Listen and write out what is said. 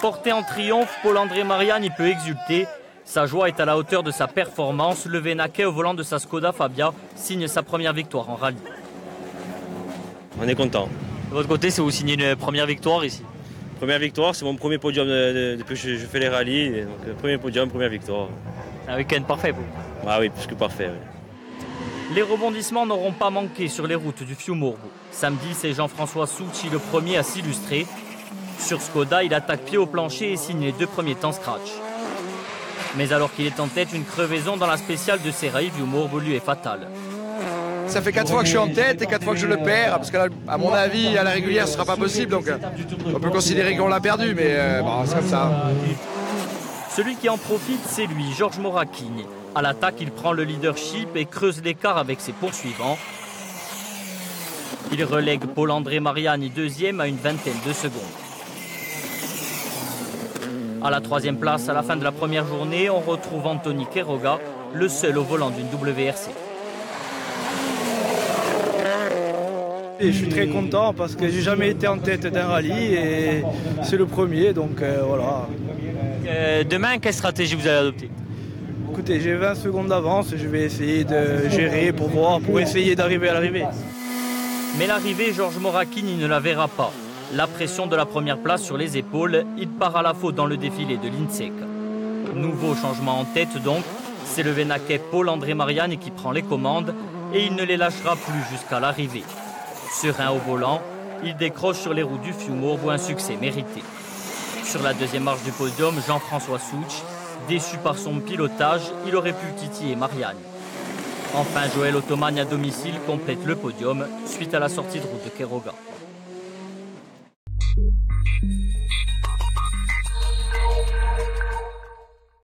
Porté en triomphe, Paul-André Marianne y peut exulter. Sa joie est à la hauteur de sa performance. Le Vénaquet, au volant de sa Skoda Fabia, signe sa première victoire en rallye. On est content. De votre côté, c'est vous signer une première victoire ici Première victoire, c'est mon premier podium depuis que je, fais les rallyes. Donc, euh, premier podium, première victoire. Un week-end parfait pour Ah oui, plus que parfait. Les rebondissements n'auront pas manqué sur les routes du Fiumorbo. Samedi, c'est Jean-François Soucci le premier à s'illustrer. Sur Skoda, il attaque pied au plancher et signe les deux premiers temps scratch. Mais alors qu'il est en tête, une crevaison dans la spéciale de Serrail Fiumorbo lui est fatale. Ça fait quatre fois que je suis en tête et quatre fois que je le perds, parce que à mon avis, à la régulière, ce sera pas possible. Donc, on peut considérer qu'on l'a perdu, mais euh, c'est comme ça. Celui qui en profite, c'est lui, Georges Morakine. À l'attaque, il prend le leadership et creuse l'écart avec ses poursuivants. Il relègue Paul-André Mariani deuxième à une vingtaine de secondes. À la troisième place, à la fin de la première journée, on retrouve Anthony Keroga, le seul au volant d'une WRC. je suis très content parce que j'ai jamais été en tête d'un rallye et c'est le premier, donc euh, voilà. Euh, demain, quelle stratégie vous allez adopter? Écoutez, j'ai 20 secondes d'avance, je vais essayer de gérer pour voir, pour essayer d'arriver à l'arrivée. Mais l'arrivée, Georges Morakini ne la verra pas. La pression de la première place sur les épaules, il part à la faute dans le défilé de l'INSEC. Nouveau changement en tête donc, c'est le Vénaquet Paul-André Marianne qui prend les commandes et il ne les lâchera plus jusqu'à l'arrivée. Serein au volant, il décroche sur les roues du Fiumour un succès mérité. Sur la deuxième marche du podium, Jean-François Souch, déçu par son pilotage, il aurait pu titiller Marianne. Enfin, Joël Ottoman à domicile complète le podium suite à la sortie de route de Keroga. Thank you.